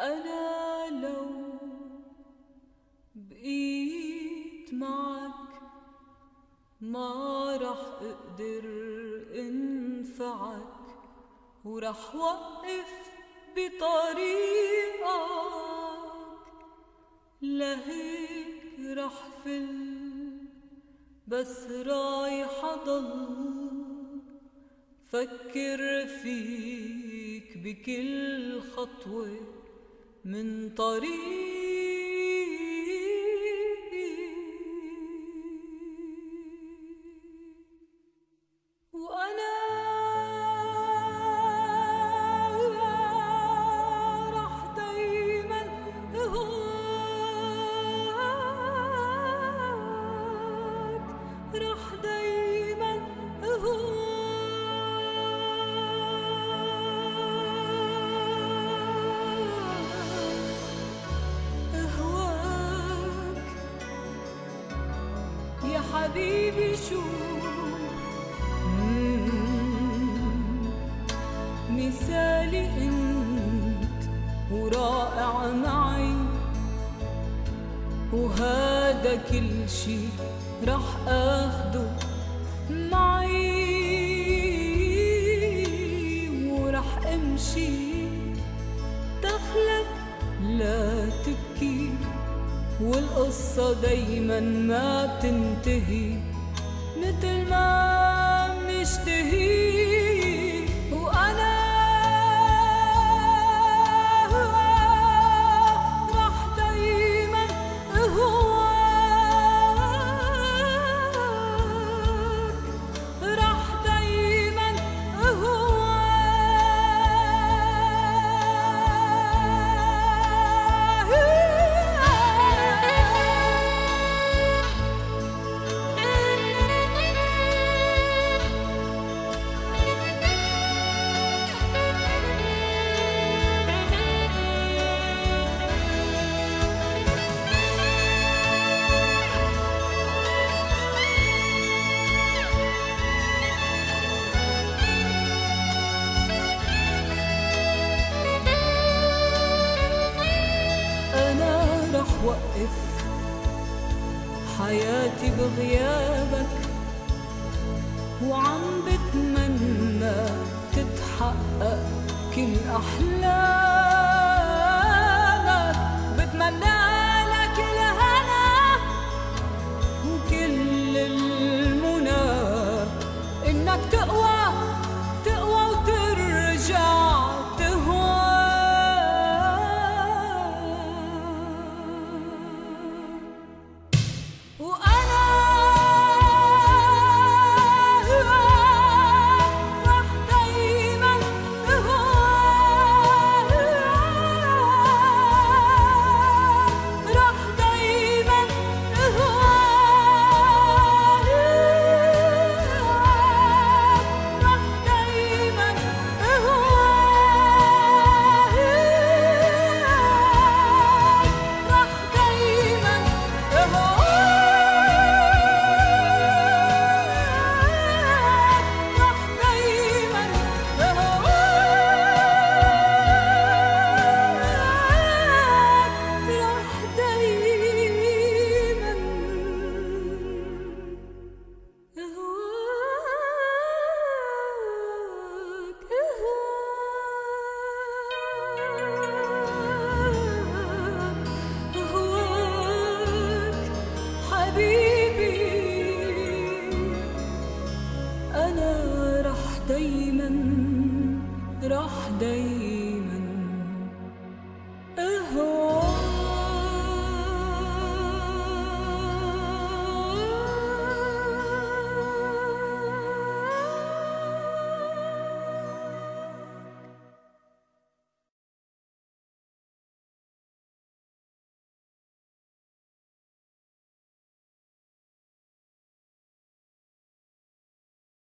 أنا لو بقيت معك ما رح أقدر أنفعك ورح وقف بطريقك. لهيك رح فل بس رايح ضل فكر فيك بكل خطوة. من طريق. وأنا رح دايما هواك رح دايما حبيبي شو؟ مثالي انت ورائع معي. وهذا كل شي رح آخده معي. ورح امشي. دخلك لا تبكي. والقصة دايما ما بتنتهي مثل ما رح وقف حياتي بغيابك وعم بتمنى تتحقق كل أحلامك. بتمنى لك الهنا وكل المنى. إنك تقوى تقوى وترجع. حبيبي أنا رح دايما رح دايما.